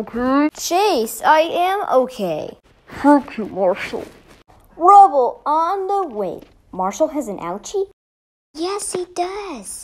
okay? Chase, I am okay. Thank you, Marshall. Rubble on the way. Marshall has an ouchie? Yes, he does.